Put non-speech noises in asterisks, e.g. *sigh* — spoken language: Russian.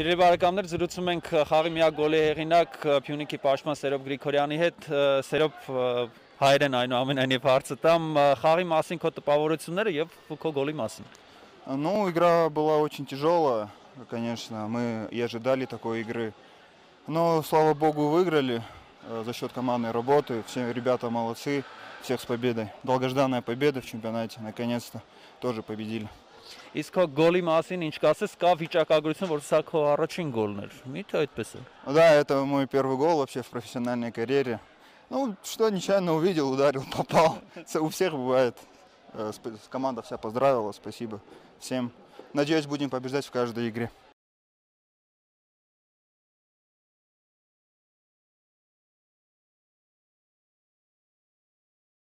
Սիրելի բարեկամներ, զրուցում ենք ը, խաղի միակ գոլի հեղինակ ը, Փյունիկի պաշտպան Սերոբ Գրիգորյանի հետ։ Ը, Սերոբ ը, հայերեն այնուամենայնիվ հարցը տամ ը, խաղի մասին քո տպավորությունները եւ քո գոլի մասին։ Ну, игра была очень тяжелая, конечно. Мы и ожидали такой игры. Но, слава богу, выиграли э, за счет командной работы. Все ребята молодцы. Всех с победой. Долгожданная победа в чемпионате. Наконец-то тоже победили. Իսկ քո գոլի մասին ինչ կասես, կա վիճակագրություն, որ սա քո առաջին գոլն էր։ Միթե այդպես է։ Да, это мой первый гол вообще в профессиональной карьере. Ну, что, нечаянно увидел, ударил, *laughs* попал. Це У всех бывает. Э, сп- Команда вся поздравила, спасибо всем. Надеюсь, будем побеждать в каждой игре.